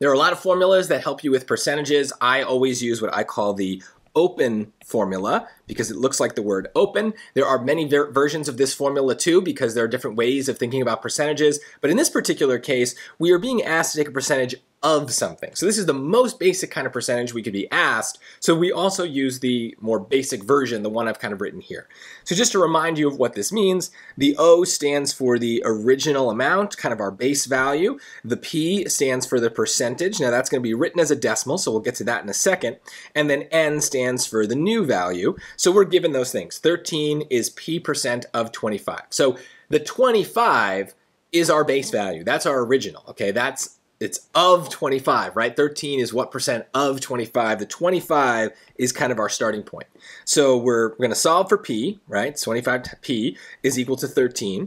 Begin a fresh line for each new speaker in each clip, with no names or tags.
There are a lot of formulas that help you with percentages. I always use what I call the open formula because it looks like the word open. There are many ver versions of this formula too because there are different ways of thinking about percentages. But in this particular case, we are being asked to take a percentage of something. So this is the most basic kind of percentage we could be asked. So we also use the more basic version, the one I've kind of written here. So just to remind you of what this means, the O stands for the original amount, kind of our base value. The P stands for the percentage. Now that's going to be written as a decimal, so we'll get to that in a second. And then N stands for the new value. So we're given those things. 13 is P percent of 25. So the 25 is our base value. That's our original, okay? That's it's of 25, right? 13 is what percent of 25. The 25 is kind of our starting point. So we're, we're going to solve for p, right? 25p is equal to 13.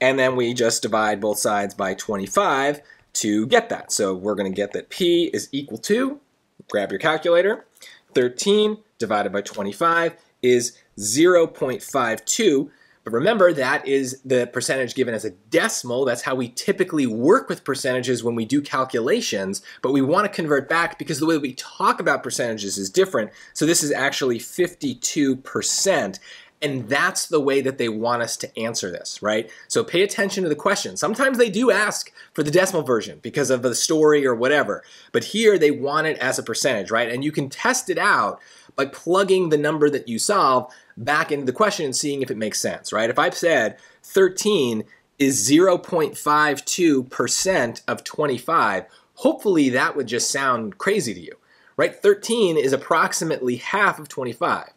And then we just divide both sides by 25 to get that. So we're going to get that p is equal to, grab your calculator, 13 divided by 25 is 0.52 but remember, that is the percentage given as a decimal. That's how we typically work with percentages when we do calculations, but we want to convert back because the way we talk about percentages is different. So this is actually 52%. And that's the way that they want us to answer this, right? So pay attention to the question. Sometimes they do ask for the decimal version because of the story or whatever, but here they want it as a percentage, right? And you can test it out by plugging the number that you solve back into the question and seeing if it makes sense, right? If I've said 13 is 0.52% of 25, hopefully that would just sound crazy to you, right? 13 is approximately half of 25.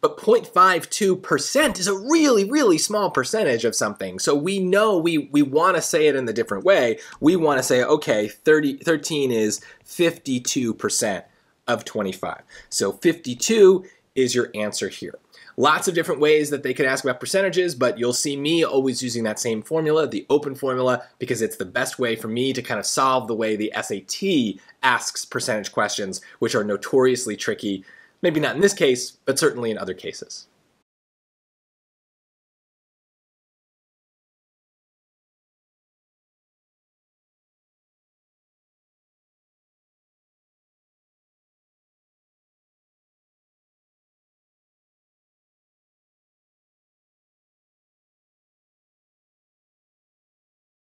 But 0.52% is a really, really small percentage of something. So we know we, we want to say it in the different way. We want to say, okay, 30, 13 is 52% of 25. So 52 is your answer here. Lots of different ways that they could ask about percentages, but you'll see me always using that same formula, the open formula, because it's the best way for me to kind of solve the way the SAT asks percentage questions, which are notoriously tricky. Maybe not in this case, but certainly in other cases.